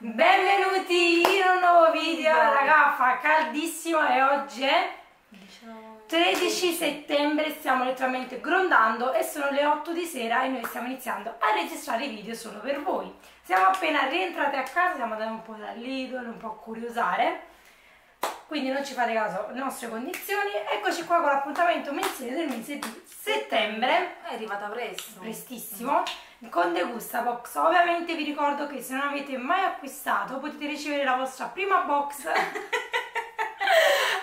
Benvenuti in un nuovo video, raga, fa caldissimo e oggi è 13 settembre, stiamo letteralmente grondando e sono le 8 di sera e noi stiamo iniziando a registrare i video solo per voi. Siamo appena rientrate a casa, siamo andati un po' da Lidl, un po' a curiosare, quindi non ci fate caso alle nostre condizioni. Eccoci qua con l'appuntamento mensile del mese di settembre. È arrivata presto. Prestissimo con The Gusta Box. Ovviamente vi ricordo che se non avete mai acquistato potete ricevere la vostra prima box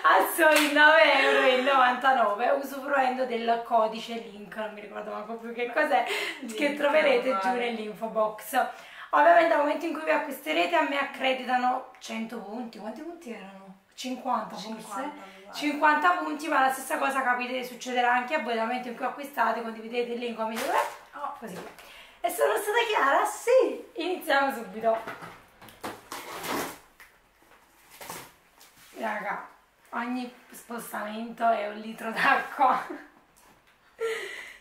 a soli 9,99€ usufruendo del codice link, non mi ricordo manco più che cos'è, che troverete giù nell'info box. Ovviamente al momento in cui vi acquisterete a me accreditano 100 punti, quanti punti erano? 50 forse? 50, 50 punti, ma la stessa cosa capite succederà anche a voi dal momento in cui acquistate, condividete il link come oh, così. E sono stata chiara? Sì! Iniziamo subito. Raga, ogni spostamento è un litro d'acqua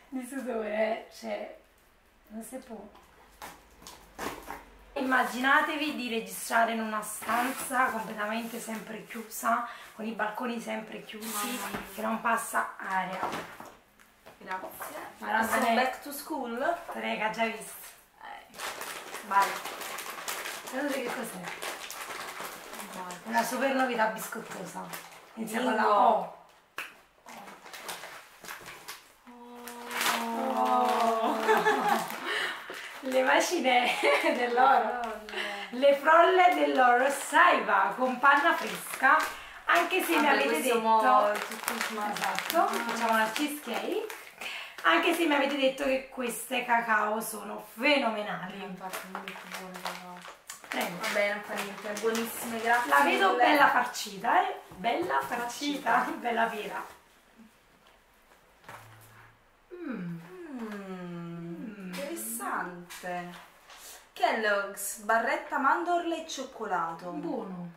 di sudore, cioè non si può. Immaginatevi di registrare in una stanza completamente sempre chiusa, con i balconi sempre chiusi, che non passa aria. Grazie. Ma non Sono back to school? Prega, già visto. Eh, vai. So che cos'è. Una super novità biscottosa. Inizia con la Bingo. O. Oh. Le macine dell'oro. Le frolle dell'oro Saiva con panna fresca. Anche se mi Vabbè, avete questo detto. mo- tutto sma- Esatto, facciamo la cheesecake. Anche se mi avete detto che queste cacao sono fenomenali. Infatti, molto buone però. Prego. Va bene, non fa niente, buonissime, grazie. La vedo mille. bella farcita, eh? Bella farcita, bella vera. Mm. Mm, interessante. Kellogg's, barretta mandorle e cioccolato. Buono.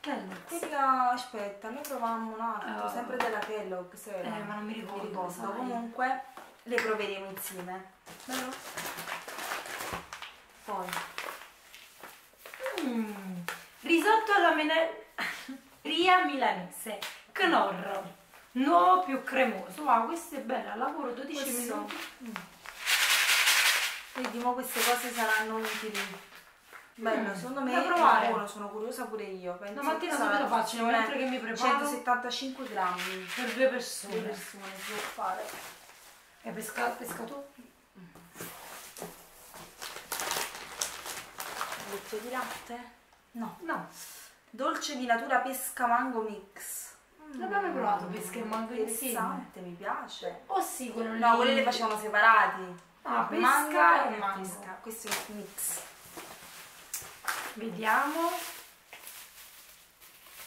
Kellogg's. Quella, aspetta, noi provammo un altro, Oh. sempre della Kellogg's. era. Eh, ma non mi ricordo, sai. Comunque, le proveremo insieme. Bello? Poi, Mm. Risotto alla menaria milanese. Knorr. Nuovo più cremoso. Wow, questo è bello. Lavoro 12 Questo. minuti. Mm. vedi, mo queste cose saranno utili. Bello, Mm, secondo me da provare. buono, sono curiosa pure io. Penso che subito sarà faccio, mentre che mi preparo. 175 grammi. Per due Due persone. persone si può fare. Hai pesca- pescato? Bottiglia di latte? No. No. Dolce di natura pesca mango mix. Non abbiamo mai provato pesca e mango insieme. Interessante, mi piace. Oh sì, quello lì. No, quelli le facevano separati. Ah, pesca Mango e mango. pesca. Questo è il mix. Vediamo.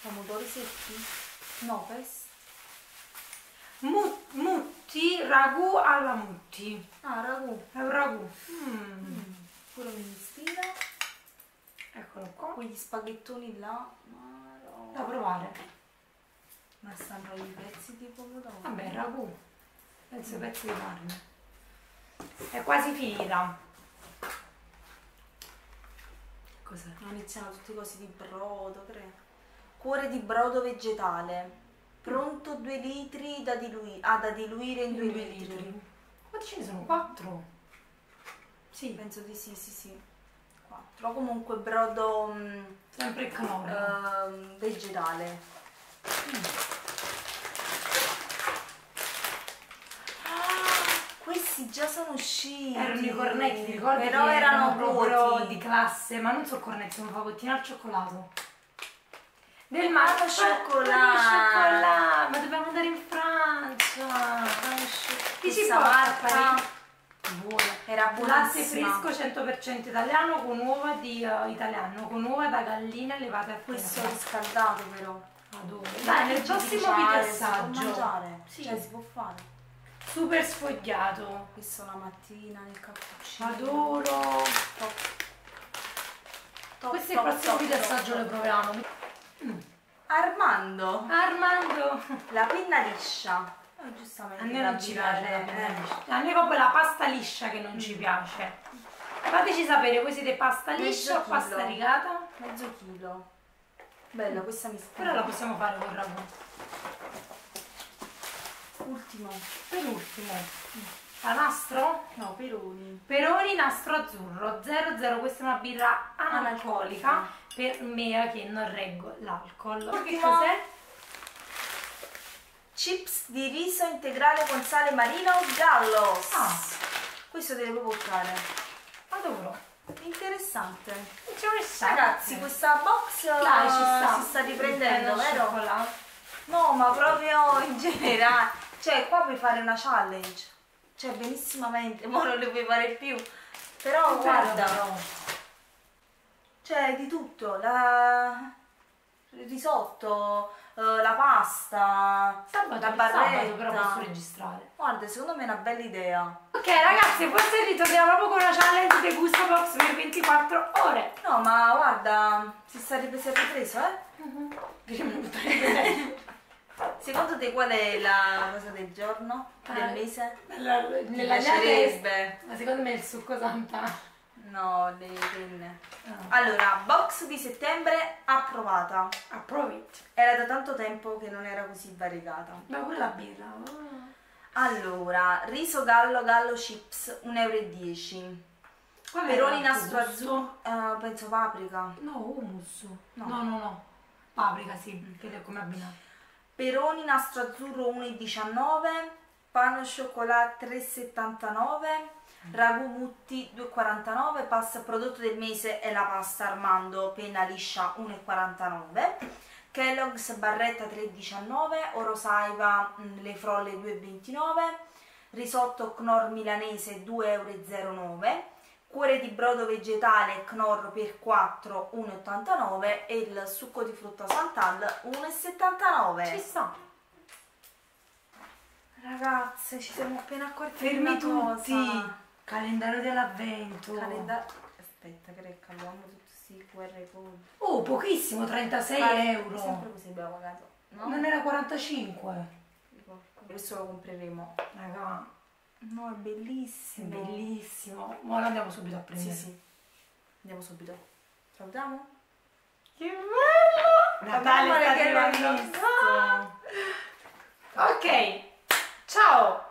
Pomodori secchi? No, pesca. Mu- mutti, ragù alla mutti. Ah, ragù. È un ragù. Mm. Quello mi ispira. Eccolo qua. Quegli spaghettoni là. Madonna. Da provare. Ma stanno i pezzi di pomodoro. Vabbè, ragù. Penso pezzi di carne. È quasi finita. Cos'è? No, iniziano tutte cose di brodo, credo. Cuore di brodo vegetale. Pronto 2 litri da diluire. Ah, da diluire in 2 litri. Quanti ce ne sono? Quattro? Sì, Penso di sì, sì, sì. 4. Comunque brodo mm, sempre ehm, vegetale. Ah, questi già sono usciti. erano i cornetti, ti ricordi? Però erano proprio di classe, ma non so cornetti, sono favottini al cioccolato. Del matcha lo cioccolato. Ma dobbiamo andare in Francia. Chi ci porta Buona. era Latte fresco 100% italiano con uova di eh, italiano, con uova da gallina levate a Questo è riscaldato però. Adoro. Dai, nel prossimo video Mangiare, Si può assaggio. mangiare. Sì. Cioè, si può fare. Super sfogliato. Questo la mattina nel cappuccino. Adoro. Top. Top, Questo è il top, prossimo top, video top, assaggio top. lo proviamo. Armando, Armando. la pinna liscia. Eh, giustamente. A noi non ci piace la eh. penna liscia. A noi proprio la pasta liscia che non ci piace. Fateci sapere, voi siete pasta liscia o pasta rigata? Mezzo chilo. Bella, questa mi Però la possiamo fare con ragù. Ultimo. Penultimo. A nastro? No, peroni. Peroni nastro azzurro 00, questa è una birra analcolica per me che non reggo l'alcol. Che cos'è? Chips di riso integrale con sale marino gallos. Ah. Questo deve portare. Adoro. Interessante. Un Ragazzi, questa box Dai, ci sta. si sta riprendendo, vero? No, ma proprio in generale. Cioè, qua puoi fare una challenge. Cioè, benissimamente. Ora non le puoi fare più. Però, guarda. però. Cioè, di tutto. La... Il risotto, eh, la pasta, Sabato, la sabato barretta. però posso registrare. Guarda, secondo me è una bella idea. Ok ragazzi, forse ritorniamo proprio con una challenge di Gusto Box per 24 ore. No, ma guarda, si sta si è ripreso, eh? Buttare in bene. Secondo te qual è la cosa del giorno? Del Eh, mese? Nella, Mi piacerebbe. Ma secondo me è il succo santa. No, le penne. No. Allora, box di settembre approvata. Approve it. Era da tanto tempo che non era così variegata. Ma pure la birra. oh. Allora, riso gallo gallo chips 1,10 euro. Qual Peroni nastro azzurro, eh, penso paprika. No, hummus. No. No, no, no. Paprika, sì, che è come abbinato. Peroni nastro azzurro 1,19, pane au chocolat 3,79, ragù mutti 2,49, pasta prodotto del mese è la pasta Armando penna liscia 1,49, Kellogg's barretta 3,19, Orosaiva mh, le frolle 2,29, risotto Knorr milanese 2,09 euro, cuore di brodo vegetale Knorr per 4 1,89 e il succo di frutta Santal 1,79 Ci sta. Ragazze, ci siamo appena accorti Fermi tutti. cosa. Calendario dell'avvento. Calendario. Aspetta, che recalamo tutti questi QR code. Oh, pochissimo, 36 Vale, euro. Sempre così abbiamo pagato. No? Non era 45. Questo lo compreremo. Raga, No, è è bellissimo. bellissimo. Ma lo andiamo subito a Sì, prendere. sì. Andiamo subito. Salutiamo. Che bello! Natale sta arrivando. visto? Ok, ciao!